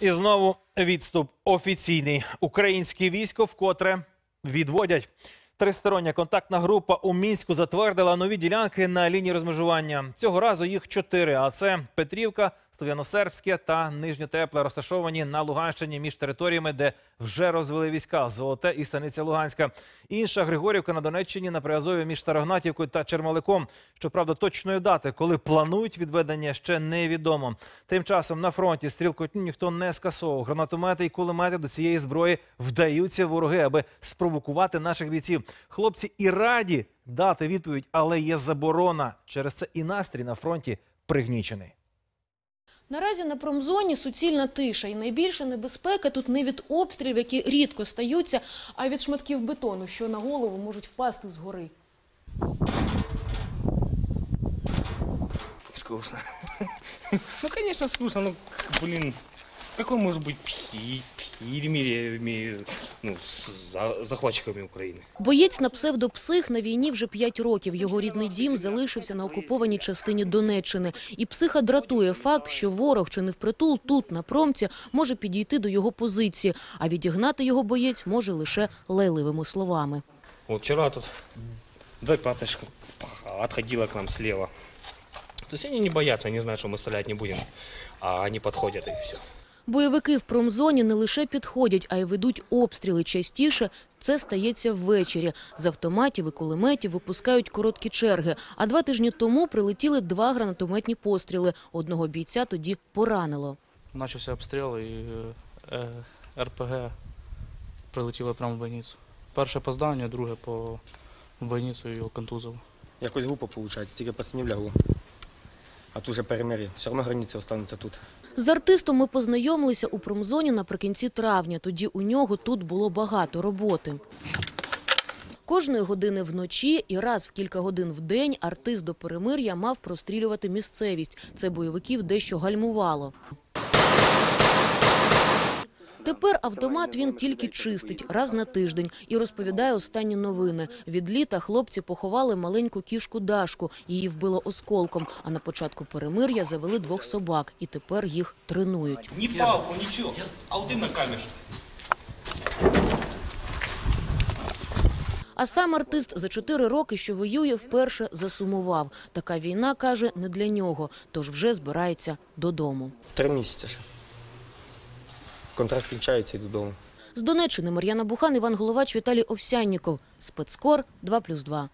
І знову відступ офіційний. Українське військо вкотре відводять. Тристороння контактна група у мінську затвердила нові ділянки на лінії розмежування. Цього разу їх чотири. А це Петрівка, Слов'яно-Сербське та Нижньотепле, розташовані на Луганщині між територіями, де вже розвели війська Золоте і Станиця Луганська. Інша Григорівка на Донеччині на Приазові між Старогнатівкою та Чермаликом. Щоправда, точної дати, коли планують відведення, ще невідомо. Тим часом на фронті стрілкотню ніхто не скасовував. Гранатомети і кулемети до цієї зброї вдаються вороги, аби спровокувати наших бійців. Хлопці і раді дати відповідь, але є заборона. Через це і настрій на фронті пригнічений. Наразі на промзоні суцільна тиша. І найбільша небезпека тут не від обстрілів, які рідко стаються, а від шматків бетону, що на голову можуть впасти згори. Скучно. Ну, звісно, скучно. Ну, блін, який може бути быть пи- перемирие ну, с за- захватчиками Украины? Боєць на псевдопсих на війні вже 5 років. Його рідний дім залишився на окупованій частині Донеччини. І психа дратує факт, що ворог чи не впритул тут, на промці, може підійти до його позиції, а відігнати його боєць може лише лайливими словами. Вот вчера тут два пятнышка отходило к нам слева. То есть они не боятся, они знают, что мы стрелять не будем, а они подходят и все. Бойовики в промзоні не лише підходять, а й ведуть обстріли. Частіше це стається ввечері. З автоматів і кулеметів випускають короткі черги. А два тижні тому прилетіли два гранатометні постріли. Одного бійця тоді поранило. Начався обстріл і е, РПГ прилетіло прямо в больницю. Перше по зданню, друге по больницю і його контузило. Якось глупо виходить, стільки пацанів лягло. А тут вже перемир'я. Все одно границя останеться тут. З артистом ми познайомилися у промзоні наприкінці травня. Тоді у нього тут було багато роботи. Кожної години вночі і раз в кілька годин в день артист до перемир'я мав прострілювати місцевість. Це бойовиків дещо гальмувало. Тепер автомат він тільки чистить раз на тиждень і розповідає останні новини. Від літа хлопці поховали маленьку кішку Дашку. Її вбило осколком. А на початку перемир'я завели двох собак і тепер їх тренують. Ни палку, ничего. А ты на камеш. А сам артист за чотири роки, що воює, вперше засумував. Така війна, каже, не для нього, тож вже збирається додому. Три місяці ще. Контракт кінчається йду додому. З Донеччини Мар'яна Бухан, Іван Головач, Віталій Овсянніков. Спецкор 2+,2.